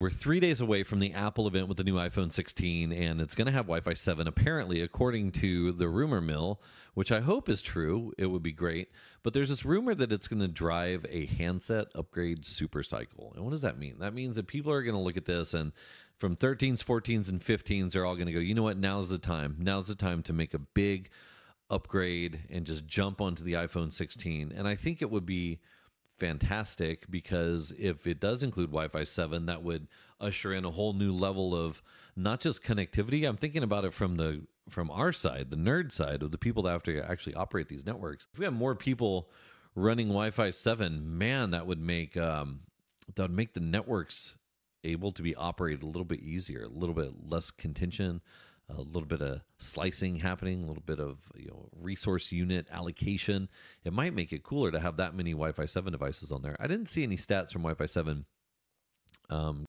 We're three days away from the Apple event with the new iPhone 16, and it's going to have Wi Fi 7, apparently, according to the rumor mill, which I hope is true. It would be great. But there's this rumor that it's going to drive a handset upgrade super cycle. And what does that mean? That means that people are going to look at this and from 13s, 14s, and 15s, they're all going to go, you know what? Now's the time. Now's the time to make a big upgrade and just jump onto the iPhone 16. And I think it would be fantastic because if it does include Wi-Fi 7 that would usher in a whole new level of not just connectivity I'm thinking about it from the from our side the nerd side of the people that have to actually operate these networks. If we have more people running Wi-Fi 7 man that would make um, that would make the networks able to be operated a little bit easier a little bit less contention a little bit of slicing happening, a little bit of you know resource unit allocation. It might make it cooler to have that many Wi-Fi 7 devices on there. I didn't see any stats from Wi-Fi 7 um,